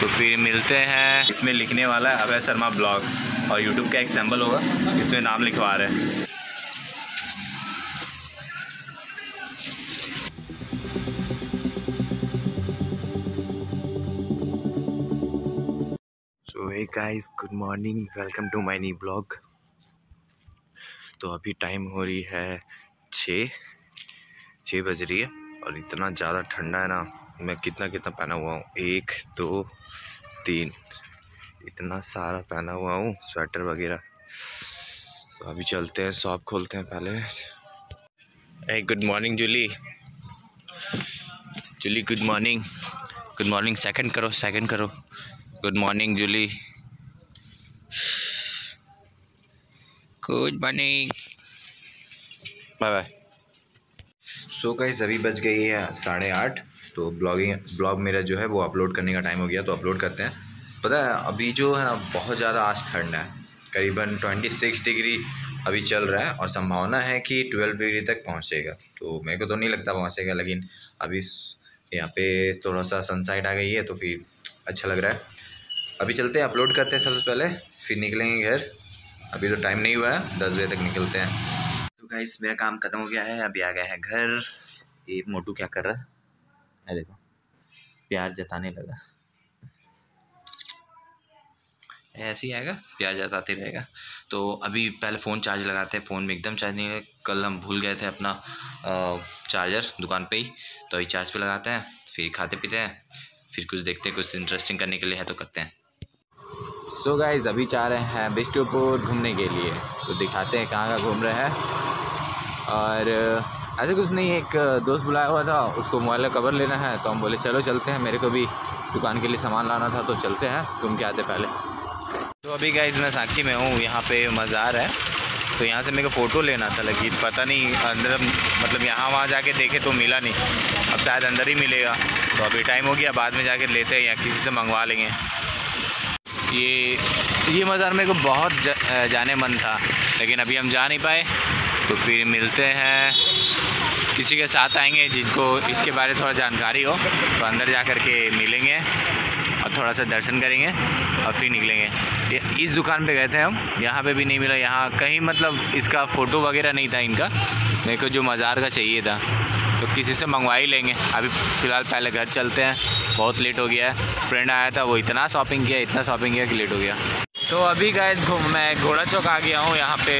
तो फिर मिलते हैं। इसमें लिखने वाला है अभय शर्मा ब्लॉग और यूट्यूब का एक सैम्बल होगा। इसमें नाम लिखवा रहे हैं। Guys good morning welcome to my new blog तो अभी टाइम हो रही है छः छः बज रही है। और इतना ज़्यादा ठंडा है ना, मैं कितना कितना पहना हुआ हूँ? एक, दो, तीन। इतना सारा पहना हुआ हूँ, स्वेटर वगैरह। तो अभी चलते हैं, शॉप खोलते हैं पहले। Good morning Julie Julie good morning good morning second करो सेकंड करो। Good morning Julie good morning bye bye so guys अभी बज गई है साढ़े आठ। तो ब्लॉगिंग ब्लॉग मेरा जो है वो अपलोड करने का टाइम हो गया तो अपलोड करते हैं। पता है, अभी जो है ना, बहुत ज़्यादा आज ठंड है। करीबन ट्वेंटी सिक्स डिग्री अभी चल रहा है और संभावना है कि ट्वेल्व डिग्री तक पहुँचेगा। तो मेरे को तो नहीं लगता पहुँचेगा, लेकिन अभी यहाँ पे थोड़ा सा सनसाइट आ गई है तो फिर अच्छा लग रहा है। अभी चलते हैं अपलोड करते हैं सबसे पहले, फिर निकलेंगे घर। अभी तो टाइम नहीं हुआ है, दस बजे तक निकलते हैं। गाइस मेरा काम ख़त्म हो गया है, अभी आ गया है घर। ये मोटू क्या कर रहा है? देखो, प्यार जताने लगा। ऐसे ही आएगा, प्यार जताते रहेगा। तो अभी पहले फ़ोन चार्ज लगाते हैं, फ़ोन में एकदम चार्ज नहीं कल हम भूल गए थे अपना चार्जर दुकान पे ही। तो अभी चार्ज पे लगाते हैं, फिर खाते पीते हैं। फिर कुछ देखते हैं, कुछ इंटरेस्टिंग करने के लिए है तो करते हैं। सो so गाइज़ अभी चाह रहे हैं बिस्टुपुर घूमने के लिए। तो दिखाते हैं कहाँ कहाँ घूम रहे हैं। और ऐसे कुछ नहीं एक दोस्त बुलाया हुआ था उसको मोबाइल का कवर लेना है तो हम बोले चलो चलते हैं मेरे को भी दुकान के लिए सामान लाना था तो चलते हैं घूम के आते पहले? तो अभी गाइज़ मैं सांची में हूँ यहाँ पे मज़ार है तो यहाँ से मेरे को फ़ोटो लेना था लेकिन पता नहीं अंदर मतलब यहाँ वहाँ जाके देखे तो मिला नहीं अब शायद अंदर ही मिलेगा तो अभी टाइम हो गया बाद में जाके लेते हैं या किसी से मंगवा लेंगे। ये ये मज़ार मेरे को बहुत जा, जाने मन था लेकिन अभी हम जा नहीं पाए। तो फिर मिलते हैं। किसी के साथ आएँगे जिनको इसके बारे थोड़ा जानकारी हो तो अंदर जा कर के मिलेंगे और थोड़ा सा दर्शन करेंगे और फिर निकलेंगे। इस दुकान पे गए थे हम, यहाँ पे भी नहीं मिला। यहाँ कहीं मतलब इसका फ़ोटो वगैरह नहीं था इनका। मेरे को जो मज़ार का चाहिए था तो किसी से मंगवा ही लेंगे। अभी फ़िलहाल पहले घर चलते हैं, बहुत लेट हो गया है। फ्रेंड आया था, वो इतना शॉपिंग किया, इतना शॉपिंग किया कि लेट हो गया। तो अभी गैस घूम मैं घोड़ा चौक आ गया हूँ। यहाँ पे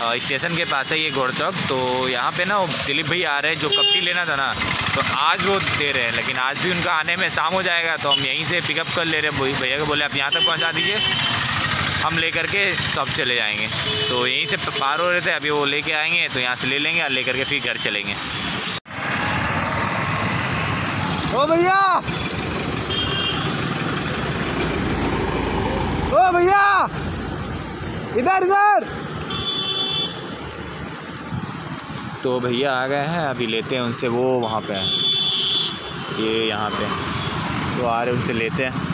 स्टेशन के पास है ये घोड़ा चौक। तो यहाँ पे ना दिलीप भैया आ रहे हैं जो कपटी लेना था ना तो आज वो दे रहे हैं। लेकिन आज भी उनका आने में शाम हो जाएगा तो हम यहीं से पिकअप कर ले रहे हैं। भैया को बोले, आप यहाँ तक पहुँचा दीजिए। हम ले करके सब चले जाएँगे। तो यहीं से पार हो रहे थे, अभी वो लेके आएँगे तो यहाँ से ले लेंगे और लेकर के फिर घर चलेंगे। ओ भैया! ओ भैया! इधर इधर! तो भैया आ गए हैं, अभी लेते हैं उनसे, वो वहाँ पे हैं। ये यहाँ पे तो आ रहे उनसे लेते हैं।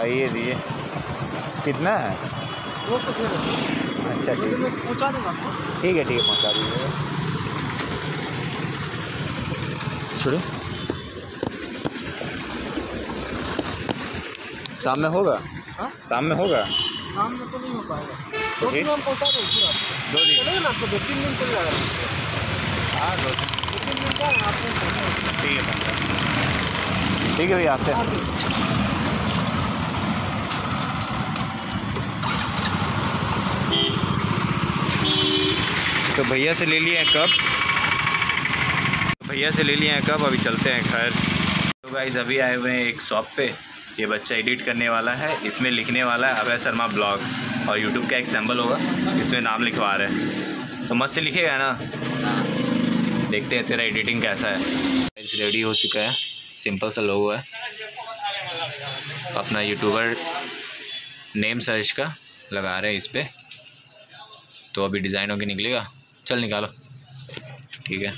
आइए दिए कितना है? अच्छा ठीक है। ठीक है ठीक है, पहुँचा दीजिएगा छोड़िए। शाम में होगा? हाँ? शाम में होगा? शाम में तो नहीं हो पाएगा। तो दो दिन हम पहुँचा देंगे दो दिन। चलेगा ना? आपको दो तीन दिन चल जाएगा। हाँ दो तीन। दिन का आपको ठीक है ठीक है। भैया आते हैं। तो भैया से ले लिए हैं कप। भैया से ले लिए हैं कप अभी चलते हैं खैर। तो गाइज़ अभी आए हुए हैं एक शॉप पे। ये बच्चा एडिट करने वाला है, इसमें लिखने वाला है अभय शर्मा ब्लॉग और यूट्यूब का एक सैम्बल होगा, इसमें नाम लिखवा रहे हैं। तो मस्त से लिखेगा ना? देखते हैं तेरा एडिटिंग कैसा है। रेडी हो चुका है सिंपल सा लोगो है। अपना यूट्यूबर नेम सर्च का लगा रहे हैं इस पर तो अभी डिज़ाइन होके निकलेगा। चल निकालो। ठीक है।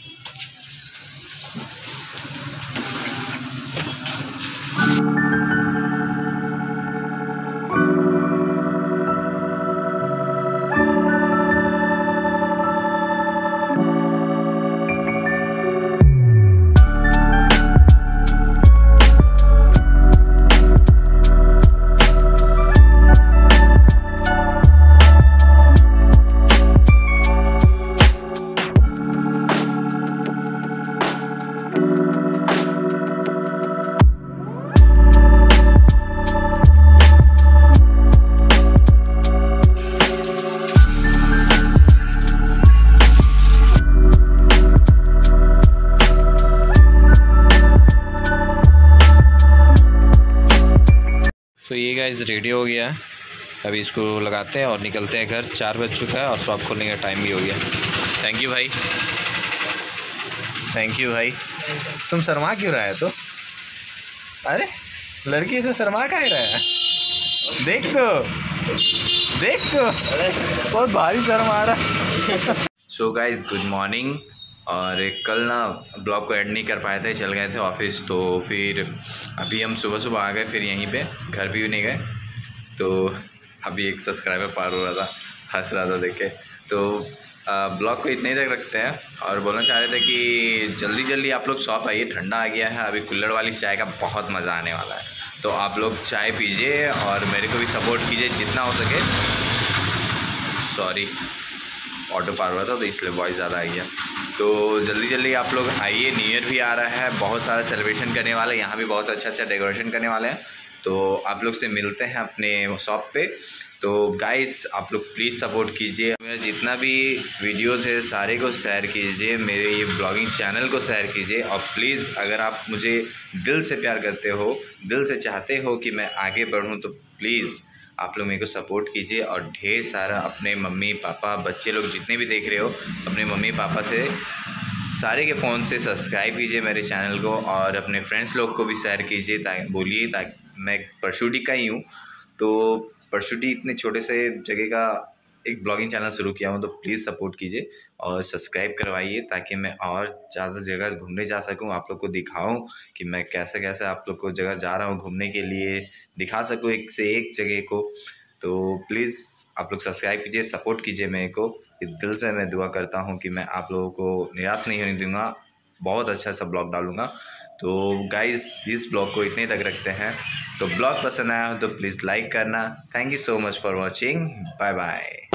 गाइस रेडी हो गया है। अभी इसको लगाते हैं और निकलते हैं घर। चार बज चुका है और शॉप खोलने का टाइम भी हो गया। थैंक यू भाई। थैंक यू भाई। तुम शर्मा क्यों रहा है तो? अरे लड़की से शर्मा का ही रहा है। देख तो। देख तो। बहुत भारी शर्म आ रहा सो गाइज़ गुड मॉर्निंग और कल ना ब्लॉग को ऐड नहीं कर पाए थे, चल गए थे ऑफ़िस तो फिर अभी हम सुबह सुबह आ गए, फिर यहीं पे घर भी नहीं गए तो अभी एक सब्सक्राइबर पार हो रहा था, हंस रहा था देख के। तो ब्लॉग को इतने ही तक रखते हैं और बोलना चाह रहे थे कि जल्दी जल्दी आप लोग शॉप आइए, ठंडा आ गया है, अभी कुल्लड़ वाली चाय का बहुत मज़ा आने वाला है। तो आप लोग चाय पीजिए और मेरे को भी सपोर्ट कीजिए जितना हो सके। सॉरी ऑटो पार हुआ था तो इसलिए वॉइस ज़्यादा आई है। तो जल्दी जल्दी आप लोग आइए न्यू ईयर भी आ रहा है, बहुत सारा सेलिब्रेशन करने वाले, यहाँ भी बहुत अच्छा अच्छा डेकोरेशन करने वाले हैं। तो आप लोग से मिलते हैं अपने शॉप पे। तो गाइस आप लोग प्लीज़ सपोर्ट कीजिए। मेरा जितना भी वीडियोज़ है, सारे को शेयर कीजिए, मेरे ये ब्लॉगिंग चैनल को शेयर कीजिए। और प्लीज़ अगर आप मुझे दिल से प्यार करते हो, दिल से चाहते हो कि मैं आगे बढ़ूँ तो प्लीज़ आप लोग मेरे को सपोर्ट कीजिए और ढेर सारा अपने मम्मी, पापा, बच्चे लोग जितने भी देख रहे हो, अपने मम्मी, पापा से सारे के फ़ोन से सब्सक्राइब कीजिए मेरे चैनल को और अपने फ्रेंड्स लोग को भी शेयर कीजिए ताकि बोलिए ताकि मैं परशुडी का ही हूँ। तो परशुडी इतने छोटे से जगह का एक ब्लॉगिंग चैनल शुरू किया हूँ तो प्लीज़ सपोर्ट कीजिए। और सब्सक्राइब करवाइए ताकि मैं और ज़्यादा जगह घूमने जा सकूँ। आप लोग को दिखाऊँ कि मैं कैसे कैसे आप लोग को जगह जा रहा हूँ घूमने के लिए। दिखा सकूँ एक से एक जगह को। तो प्लीज़ आप लोग सब्सक्राइब कीजिए, सपोर्ट कीजिए मेरे को। दिल से मैं दुआ करता हूँ कि मैं आप लोगों को निराश नहीं होने दूँगा। बहुत अच्छा सा ब्लॉग डालूँगा। तो गाइस, इस ब्लॉग को इतने तक रखते हैं। तो ब्लॉग पसंद आया हो तो प्लीज़ लाइक करना। Thank you so much for watching. Bye bye.